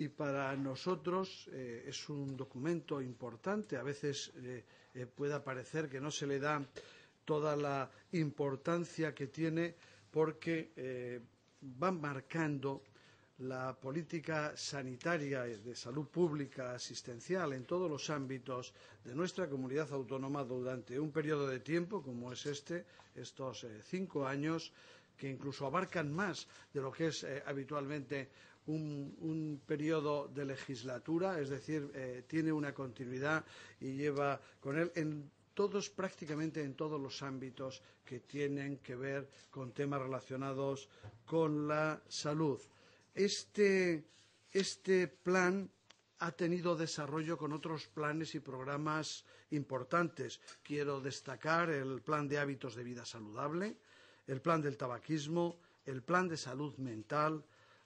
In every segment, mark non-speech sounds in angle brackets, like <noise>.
y para nosotros eh, es un documento importante. A veces eh, eh, puede parecer que no se le da toda la importancia que tiene porque va marcando la política sanitaria de salud pública asistencial en todos los ámbitos de nuestra comunidad autónoma durante un periodo de tiempo como es este, estos cinco años, que incluso abarcan más de lo que es habitualmente un, periodo de legislatura, es decir, eh, tiene una continuidad y lleva con él en todos, prácticamente en todos los ámbitos que tienen que ver con temas relacionados con la salud. Este, este plan ha tenido desarrollo con otros planes y programas importantes. Quiero destacar el plan de hábitos de vida saludable, el plan del tabaquismo, el plan de salud mental,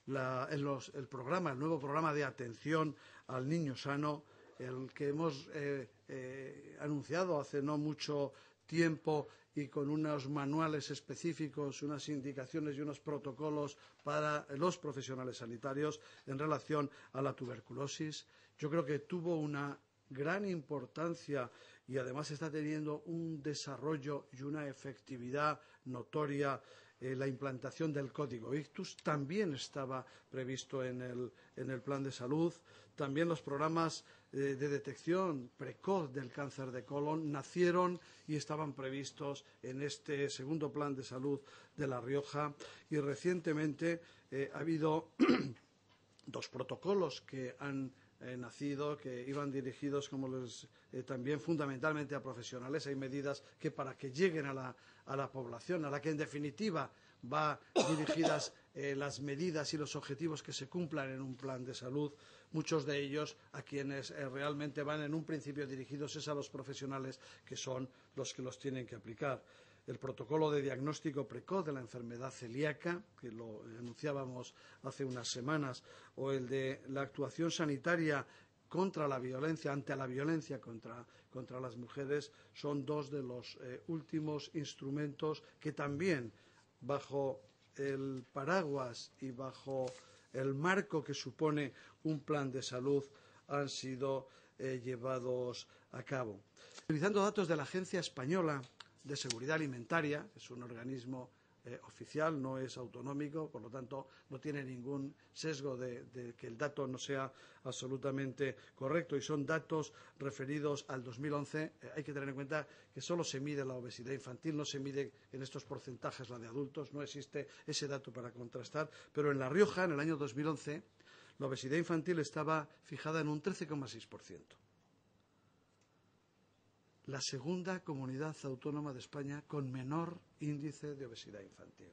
la, el, los, el, programa, el nuevo programa de atención al niño sano, el que hemos eh, eh, anunciado hace no mucho tiempo y con unos manuales específicos, unas indicaciones y unos protocolos para los profesionales sanitarios en relación a la tuberculosis. Yo creo que tuvo una gran importancia y además está teniendo un desarrollo y una efectividad notoria eh, la implantación del código ictus también estaba previsto en el, en el plan de salud. También los programas eh, de detección precoz del cáncer de colon nacieron y estaban previstos en este segundo plan de salud de La Rioja. Y recientemente eh, ha habido <clears throat> dos protocolos que han eh, nacido, que iban dirigidos, como les, eh, también fundamentalmente a profesionales. Hay medidas que para que lleguen a la, a la población, a la que en definitiva va dirigidas eh, las medidas y los objetivos que se cumplan en un plan de salud, muchos de ellos a quienes realmente van en un principio dirigidos es a los profesionales que son los que los tienen que aplicar el protocolo de diagnóstico precoz de la enfermedad celíaca, que lo anunciábamos hace unas semanas, o el de la actuación sanitaria contra la violencia, ante la violencia contra, contra las mujeres, son dos de los eh, últimos instrumentos que también, bajo el paraguas y bajo el marco que supone un plan de salud, han sido eh, llevados a cabo. Utilizando datos de la Agencia Española de Seguridad Alimentaria, es un organismo eh, oficial, no es autonómico, por lo tanto no tiene ningún sesgo de, que el dato no sea absolutamente correcto. Y son datos referidos al 2011. Eh, hay que tener en cuenta que solo se mide la obesidad infantil, no se mide en estos porcentajes la de adultos, no existe ese dato para contrastar, pero en La Rioja, en el año 2011, la obesidad infantil estaba fijada en un 13,6% la segunda comunidad autónoma de España con menor índice de obesidad infantil.